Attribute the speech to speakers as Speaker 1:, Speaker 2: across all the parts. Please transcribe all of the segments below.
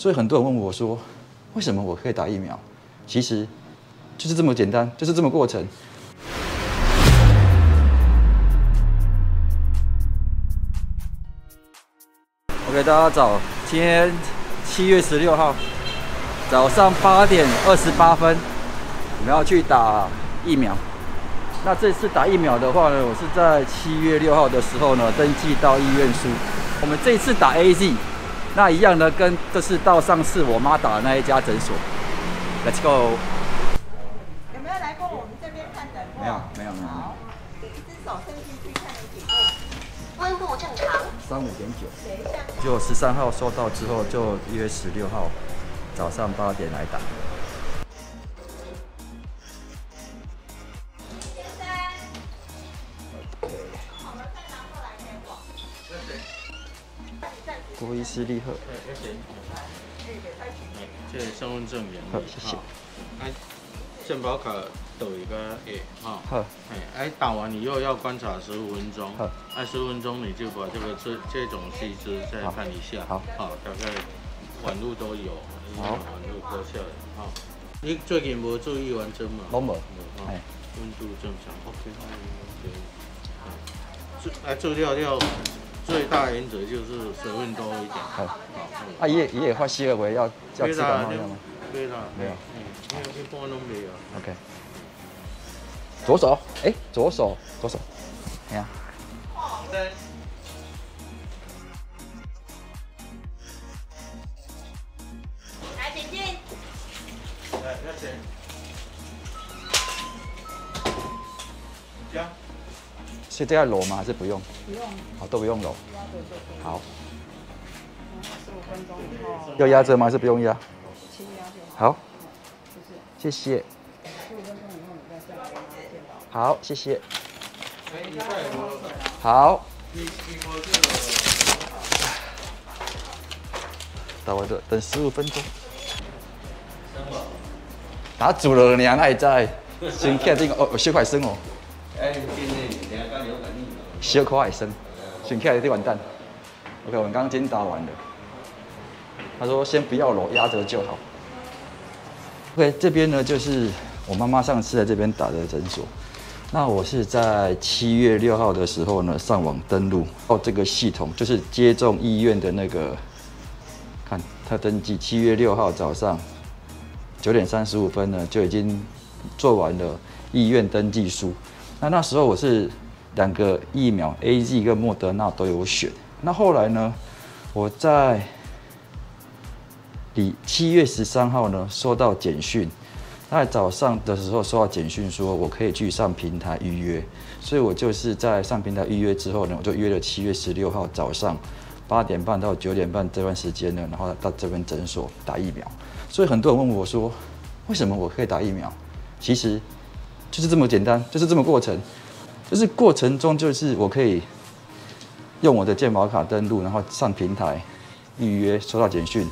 Speaker 1: 所以很多人问我说，为什么我可以打疫苗？其实就是这么简单，就是这么过程。OK，大家早，今天七月十六号早上八点二十八分，我们要去打疫苗。那这次打疫苗的话呢，我是在七月六号的时候呢登记到医院书。我们这次打 AZ，那一样的，跟这是到上次我妈打的那一家诊所。Let's
Speaker 2: go。有没有来过我们这边看诊过？
Speaker 1: 没有，没有，没有。
Speaker 2: 好，一只手伸进去看你颈部，
Speaker 3: 温度正常。
Speaker 1: 三五点九。
Speaker 2: 等一下。
Speaker 1: 就十三号收到之后，就约十六号早上八点来打。郭医师立贺。
Speaker 4: 这身份证明。
Speaker 1: 好，谢谢。
Speaker 4: 哎，健保卡抖一个诶，哈。
Speaker 1: 好。
Speaker 4: 哎，哎，打完以后要观察十五分钟。
Speaker 1: 好。
Speaker 4: 哎，十五分钟你就把这个这这种细枝再看一下。
Speaker 1: 好。
Speaker 4: 好，大概网路都有。
Speaker 1: 好。
Speaker 4: 网路割下来。好。你最近无注意完针吗？
Speaker 1: 拢无。
Speaker 4: 哎。温度正常。OK。注哎注料要最大原则就是水分多一点。
Speaker 1: 好。啊，也也会发烧的话要要吃感冒药吗？
Speaker 4: 没啦，
Speaker 1: 没有。
Speaker 4: 嗯，一般都没有。
Speaker 1: OK。左手，哎，左手，左手，哎呀。
Speaker 2: 来，请进。
Speaker 4: 来，要钱。加。
Speaker 1: 是这要揉吗？还是不用？
Speaker 2: 不用。
Speaker 1: 好，都不用揉。好。
Speaker 2: 十五分钟以后。
Speaker 1: 要压着吗？还是不用压？
Speaker 2: 轻压就
Speaker 1: 好。好。
Speaker 2: 谢
Speaker 1: 谢。
Speaker 2: 十五分钟以后你再下来。
Speaker 1: 好，谢谢。好。打完的，等十五分钟。打住了，你还在？先看这个哦，小块生哦。小块生，先看这完蛋。OK，我们刚刚已经打完了。他说先不要揉，压着就好。OK，这边呢就是我妈妈上次在这边打的诊所。那我是在七月六号的时候呢上网登录哦，这个系统就是接种医院的那个，看他登记七月六号早上九点三十五分呢就已经做完了医院登记书。那那时候我是两个疫苗 A Z 跟莫德纳都有选。那后来呢，我在第七月十三号呢收到简讯。在早上的时候收到简讯，说我可以去上平台预约，所以我就是在上平台预约之后呢，我就约了七月十六号早上八点半到九点半这段时间呢，然后到这边诊所打疫苗。所以很多人问我说，为什么我可以打疫苗？其实就是这么简单，就是这么过程，就是过程中就是我可以用我的健保卡登录，然后上平台预约，收到简讯，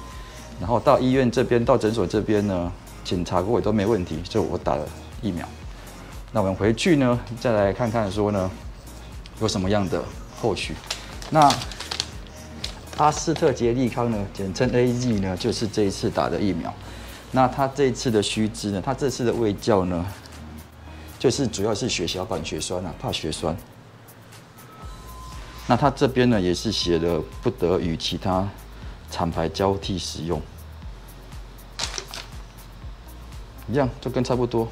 Speaker 1: 然后到医院这边，到诊所这边呢。检查过也都没问题，就我打了疫苗。那我们回去呢，再来看看说呢，有什么样的后续。那阿斯特捷利康呢，简称 A Z 呢，就是这一次打的疫苗。那他这一次的须知呢，他这次的胃教呢，就是主要是血小板血栓啊，怕血栓。那它这边呢，也是写的不得与其他厂牌交替使用。一样，就跟差不多。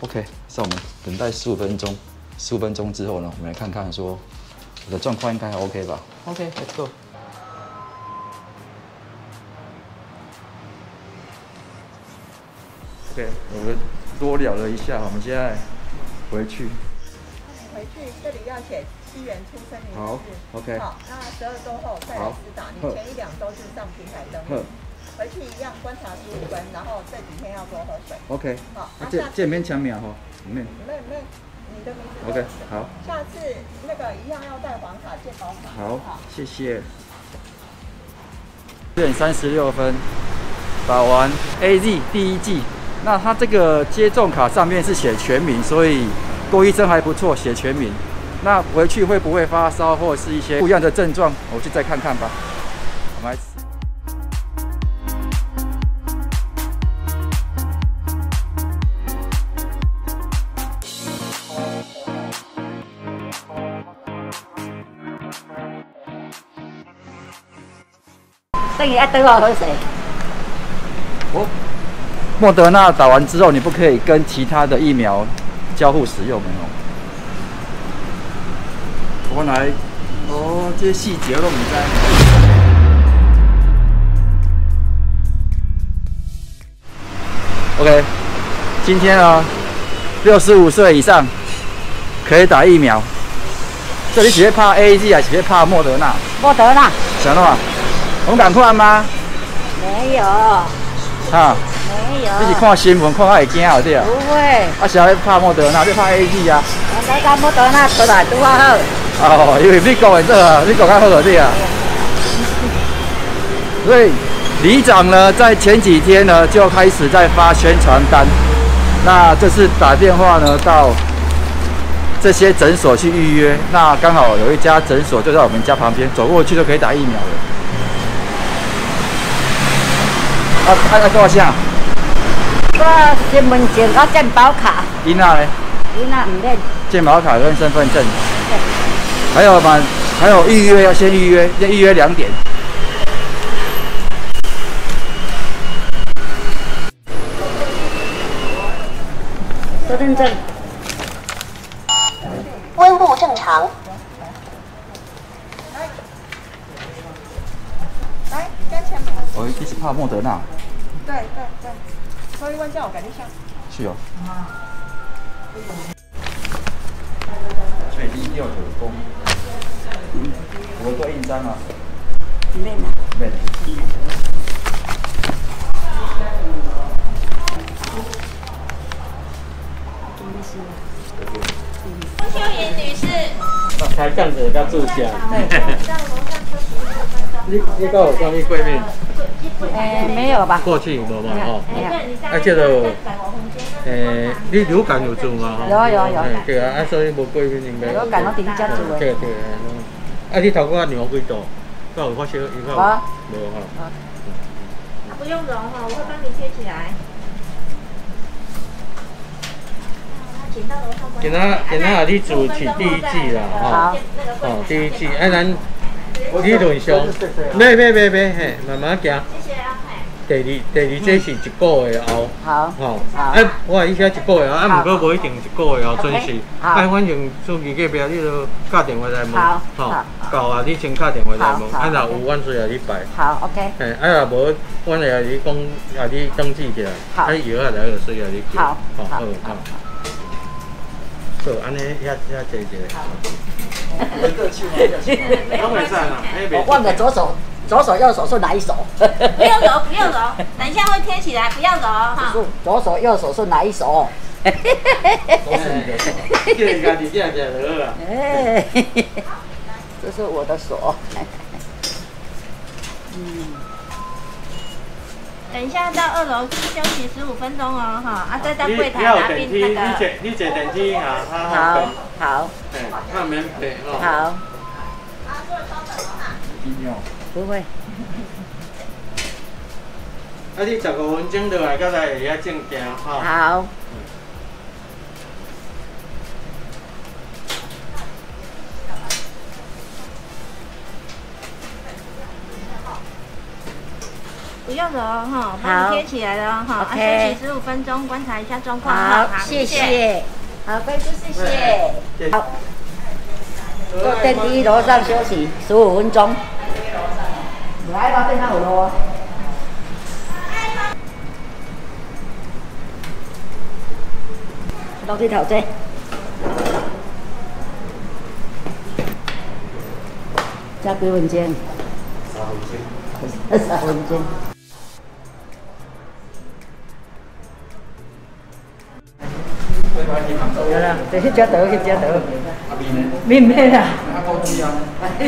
Speaker 1: OK，那我们等待十五分钟。十五分钟之后呢，我们来看看说我的状况应该还 OK 吧？OK，Let's go。OK，我们多聊了一下，我们现在回去。
Speaker 2: 回去这里要写七元出生年
Speaker 1: 好，OK。
Speaker 2: 好，那十二周后再来施打。你前一两周就上平台登录。回去一样观察十五分，然后这几天要多喝水。
Speaker 1: OK。好，这这边抢秒哈，
Speaker 2: 没没没，你的名字。
Speaker 1: OK，好。
Speaker 2: 下次那个一样要带黄卡、健保卡。
Speaker 1: 好，谢谢。九点三十六分，打完 AZ 第一季。那他这个接种卡上面是写全名，所以郭医生还不错，写全名。那回去会不会发烧或是一些不一样的症状？我去再看看吧。我们来。
Speaker 5: 等你一等我喝水。
Speaker 1: 我莫德纳打完之后，你不可以跟其他的疫苗交互使用没有。我来，哦，这些细节都唔知。OK，今天啊，六十五岁以上可以打疫苗。这里只会怕 A Z 啊，只会怕莫德纳。
Speaker 5: 莫德纳
Speaker 1: 想到吗？我们敢看吗？
Speaker 5: 没有，
Speaker 1: 啊，
Speaker 5: 没有。
Speaker 1: 你是看新闻看到会惊好对啊？
Speaker 5: 不会，
Speaker 1: 啊，是要怕莫德纳，你拍 A G 啊？
Speaker 5: 我来讲莫德纳出来拄啊好。
Speaker 1: 哦，因为美国的这个，美国较好对啊。所以里长呢，在前几天呢就开始在发宣传单，那这次打电话呢到这些诊所去预约，那刚好有一家诊所就在我们家旁边，走过去就可以打疫苗了。啊，按按多少钱？
Speaker 5: 我身份证甲健保卡，
Speaker 1: 囡仔嘞？
Speaker 5: 囡仔唔认。
Speaker 1: 健保卡跟身份证。还有嘛？还有预约要先预约，要预约两点。
Speaker 5: 身份证。
Speaker 3: 温度正常。
Speaker 2: 来，跟前面。
Speaker 1: 我一直怕莫德纳。
Speaker 2: 对对对，所以问叫我赶紧上。
Speaker 1: 是哦。所以第一要有功。我做印章啊。
Speaker 5: 免啦。
Speaker 1: 免。
Speaker 6: 邱秀妍女士。
Speaker 4: 才这样子才住下。你你讲有啥物过敏？
Speaker 5: 诶，没有吧？
Speaker 4: 过去无嘛吼。
Speaker 5: 没有。
Speaker 4: 啊，这个，诶，你流感有做嘛？
Speaker 5: 有有有。
Speaker 4: 对啊，啊，所以无过敏应该。
Speaker 5: 流感我伫你家做诶。
Speaker 4: 对对。啊，你头壳量几度？够有发烧？有够？无哈。
Speaker 6: 不用揉哈，我会帮你贴起来。
Speaker 4: 今仔今仔你做是第一季啦，
Speaker 5: 好，
Speaker 4: 哦，第一季，啊咱理论上，没没没没，嘿，慢慢行。
Speaker 6: 谢谢啊，
Speaker 4: 第二第二这是一个月后，
Speaker 5: 好，
Speaker 4: 吼，啊，我意思一个月后，啊，毋过不一定一个月后准时，啊，反正手机隔壁你都打电话来问，
Speaker 5: 好，
Speaker 4: 到啊，你先打电话来问，啊，若有，阮随下你排。
Speaker 5: 好，OK。
Speaker 4: 嘿，啊，若无，阮会下你讲，啊你登记起来，啊，药啊来就随下你叫，
Speaker 5: 好，好，好。
Speaker 4: 好，安尼遐遐坐坐。
Speaker 5: 我忘了左手，左手右手是哪一手？
Speaker 6: 不用揉，不用揉，等一下会贴起来，不要揉哈。
Speaker 5: 左手右手是哪一手？
Speaker 4: 嘿嘿嘿嘿嘿。叫人家你这样子揉啊。
Speaker 5: 哎，这是我的手。
Speaker 6: 等一下到二楼休息十五分钟哦，哈，啊，再到柜台拿冰那个。
Speaker 4: 你坐你坐电梯哈，
Speaker 5: 好，好。
Speaker 4: 哎，看免费哦。
Speaker 5: 好。啊，
Speaker 2: 坐稍等哈。
Speaker 5: 不会。
Speaker 4: 啊，你十五分钟落来，刚才会遐正行哈。
Speaker 5: 好。
Speaker 6: 用了哦，哈，帮你贴起来了哈。休息十五分钟，观察一下状况。
Speaker 5: 好，谢谢。好，贵叔，谢谢。好。坐电梯楼上休息十五分钟。来吧，变他五楼。楼梯头这。加几分钟？
Speaker 4: 三分钟。
Speaker 5: 三分钟。就去食倒去食倒。
Speaker 1: 啊面呢？
Speaker 5: 面免啦。
Speaker 1: 啊高中啊。面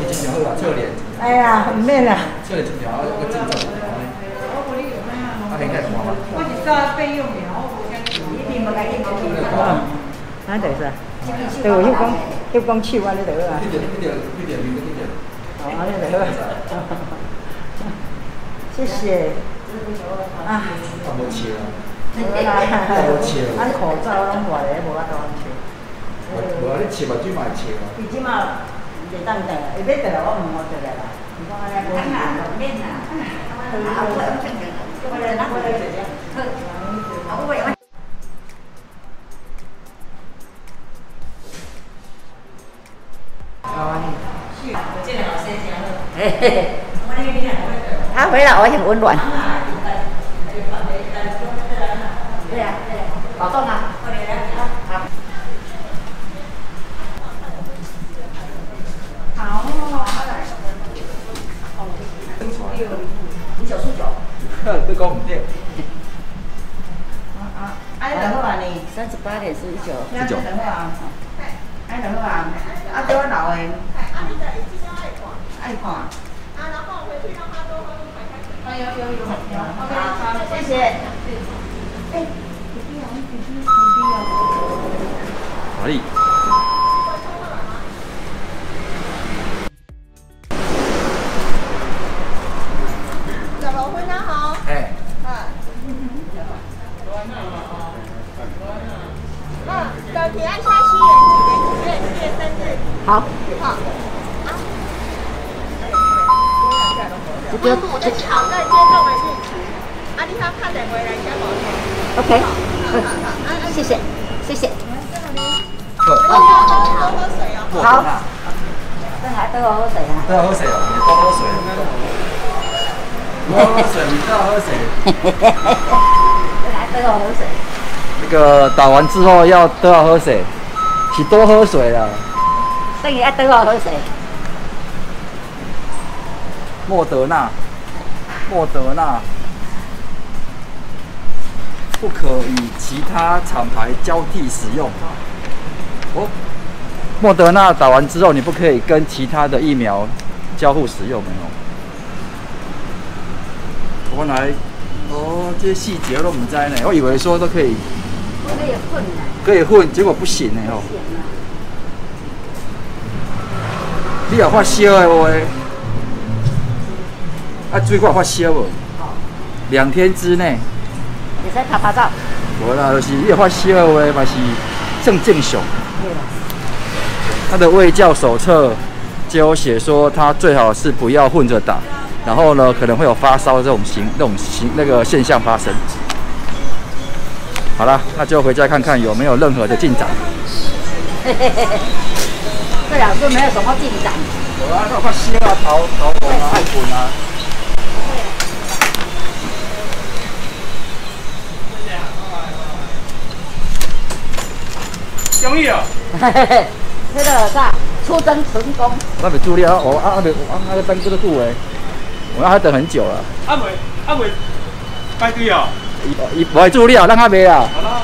Speaker 1: 是真好啊，侧脸。
Speaker 5: 哎呀，唔免啦。
Speaker 1: 侧脸一条，啊个正？
Speaker 7: 我是说备用的，我无想
Speaker 5: 一定无该去考虑。啊，对是。对，我又讲又讲去我咧倒啊。
Speaker 1: 一点一点一点一点。
Speaker 5: 好，啊，咧倒。谢谢。啊。
Speaker 1: 啊。
Speaker 5: 无啦，咱口罩拢坏咧，无法度安切。
Speaker 1: 无啊，你切目睭嘛会切啊。
Speaker 5: 伊即马袂当得，会要得我毋好得啦。你讲安尼无？面啦。啊，我来，我来，我来，了老师讲了。嘿嘿嘿。他回来我很温暖。对呀，对呀，保重啊！好。好，你九十九。
Speaker 1: 呵，这讲唔对。
Speaker 2: 啊啊，安尼就好啊你。
Speaker 5: 三十八点四十九。
Speaker 2: 十九。安尼就好啊，啊对我老的。爱看。啊，然后回去让他多喝一杯开水。哎有有有有。好，谢谢。哎，弟弟啊，弟弟，弟弟啊。
Speaker 1: 哪里？
Speaker 2: 小罗婚家好。
Speaker 1: 哎。
Speaker 2: 啊。啊，早提案下西元几年几月几月生日？
Speaker 5: 好。
Speaker 2: 好。
Speaker 3: 恢复正常。
Speaker 2: 在接种的日期，啊，你他看电话来先报。
Speaker 5: OK，嗯，谢谢，谢谢。
Speaker 2: 多喝水哦。
Speaker 5: 好。这还多喝水啊？
Speaker 1: 多喝水哦，你多喝水。多喝水，你多喝水。
Speaker 5: 这还多喝水。
Speaker 1: 那个打完之后要都要喝水，是多喝水啦。
Speaker 5: 等于要多喝水。
Speaker 1: 莫德纳，莫德纳不可与其他厂牌交替使用。哦，莫德纳打完之后，你不可以跟其他的疫苗交互使用，没有？原来，哦，这些细节都唔知呢，我以为说都可以，
Speaker 5: 可以混。
Speaker 1: 可以混，结果不行呢吼。你有发烧的话。啊，水管发烧无？两天之内。
Speaker 5: 你在拍拍照？
Speaker 1: 无啦，就是你有发烧的话，嘛是正正常。他的卫教手册就有写说，他最好是不要混着打，然后呢，可能会有发烧这种形、那种形那个现象发生。好了，那就回家看看有没有任何的进展。
Speaker 5: 嘿嘿嘿这两次没有什么进展。
Speaker 1: 有啊，那发烧啊，头头昏啊，爱困啊。
Speaker 4: 容易啊。
Speaker 5: 嘿嘿嘿，那个啥，出征成功。
Speaker 1: 那边助力啊，我啊那边啊，那个等这个度哎，我要等很久了。
Speaker 4: 啊未啊未排队哦。
Speaker 1: 伊伊不会助力啊，让他没啊。
Speaker 4: 好了，